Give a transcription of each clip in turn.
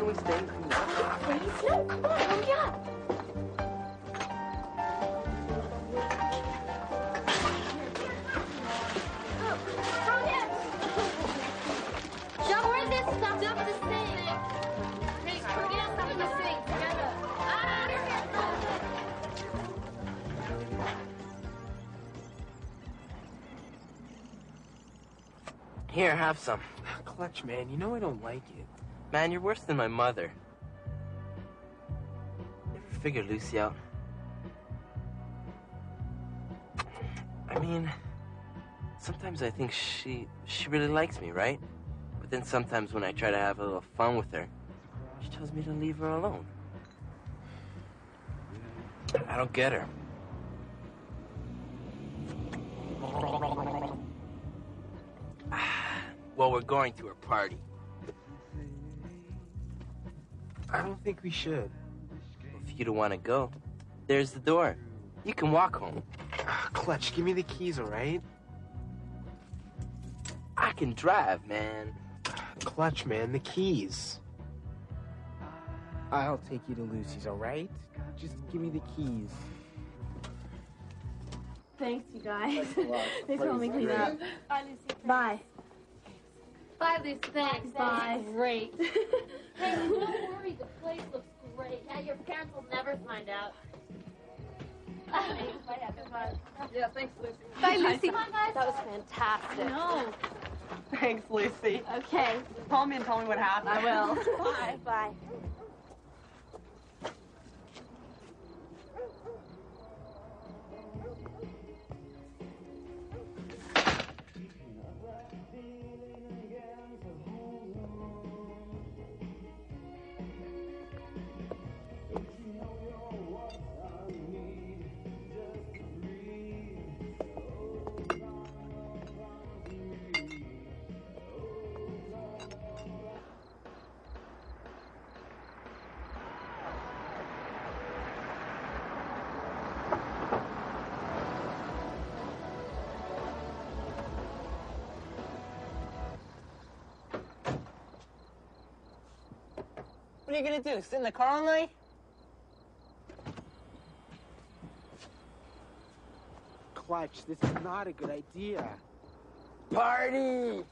can we stay? Please? No, come on, hurry up. Here, have some. Clutch, man. You know I don't like it. Man, you're worse than my mother. You ever figure Lucy out? I mean, sometimes I think she she really likes me, right? But then sometimes when I try to have a little fun with her, she tells me to leave her alone. I don't get her. Well, we're going to her party. I don't think we should. If you don't want to go, there's the door. You can walk home. Ah, Clutch, give me the keys, all right? I can drive, man. Clutch, man, the keys. I'll take you to Lucy's, all right? Just give me the keys. Thanks, you guys. Thanks for helping me clean up. Bye, Lucy. Bye. Bye, Lucy. Thanks. Bye. Great. hey, don't worry. The place looks great. Yeah, your parents will never find out. Yeah, thanks, Lucy. Bye, Lucy. Come on, guys. That was fantastic. No. Thanks, Lucy. Okay. Call me and tell me what happened. I will. Bye. Bye. What are you gonna do? Sit in the car all night? Clutch, this is not a good idea. Party!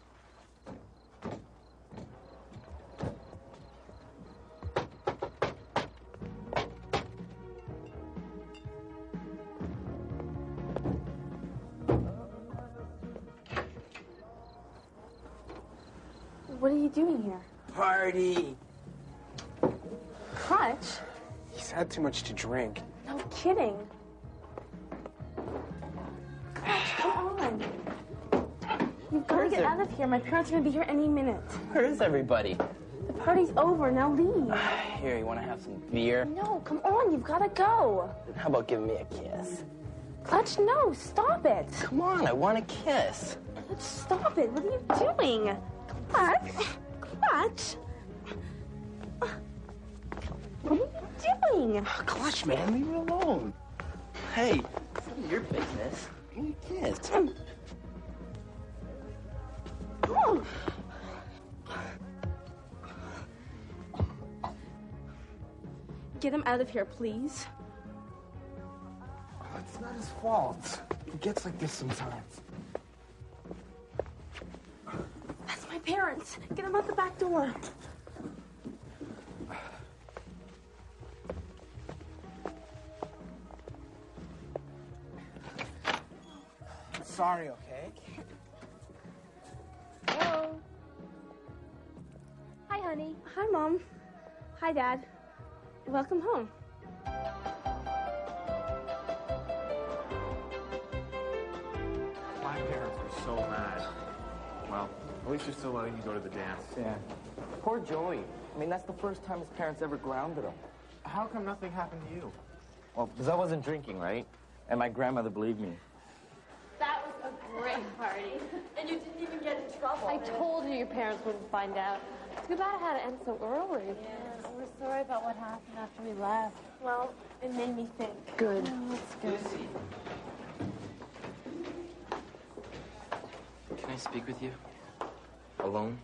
What are you doing here? Party! Clutch? He's had too much to drink. No kidding. Clutch, come on. You've got to get it? out of here. My parents are going to be here any minute. Where is everybody? The party's over. Now leave. Here, you wanna have some beer? No, come on. You've got to go. How about giving me a kiss? Clutch, no. Stop it. Come on, I want a kiss. Clutch, stop it. What are you doing? Clutch. Clutch. What are you doing? Oh, Clutch, man, leave it alone. Hey, it's none of your business. Give me a kiss. Oh. Get him out of here, please. Oh, it's not his fault. He gets like this sometimes. That's my parents. Get him out the back door. Sorry, okay? Hello. Hi, honey. Hi, Mom. Hi, Dad. Welcome home. My parents were so mad. Well, at least they're still letting you go to the dance. Yeah. Poor Joey. I mean, that's the first time his parents ever grounded him. How come nothing happened to you? Well, because I wasn't drinking, right? And my grandmother believed me. That was a great party. And you didn't even get in trouble. I told you your parents wouldn't find out. Too bad it had to end so early. Yeah, we're sorry about what happened after we left. Well, it made me think. Good. Oh, that's good. Can I speak with you? Alone?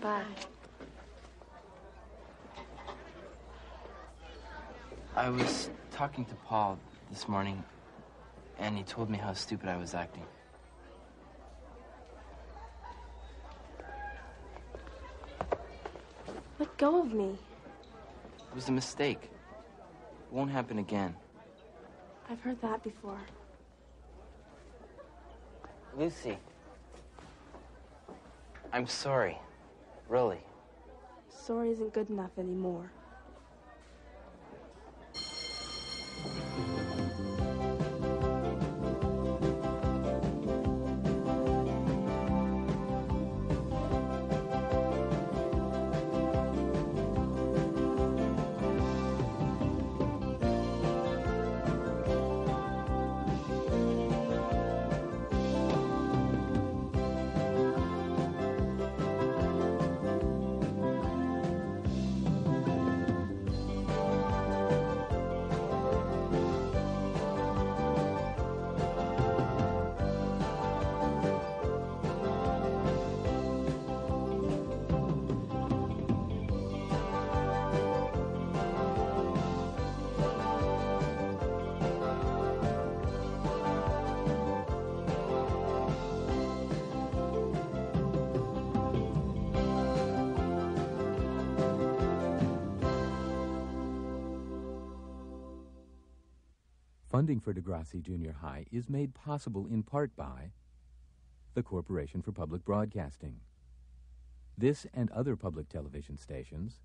Bye. I was talking to Paul this morning, and he told me how stupid I was acting. Let go of me. It was a mistake. It won't happen again. I've heard that before. Lucy. I'm sorry. Really. Sorry isn't good enough anymore. Funding for Degrassi Junior High is made possible in part by the Corporation for Public Broadcasting, this and other public television stations,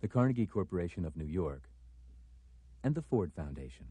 the Carnegie Corporation of New York, and the Ford Foundation.